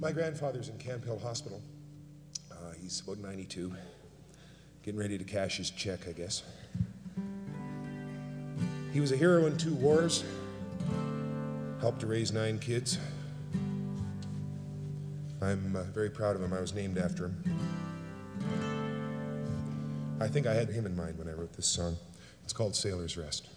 My grandfather's in Camp Hill Hospital. Uh, he's about 92, getting ready to cash his check, I guess. He was a hero in two wars, helped to raise nine kids. I'm uh, very proud of him. I was named after him. I think I had him in mind when I wrote this song. It's called Sailor's Rest.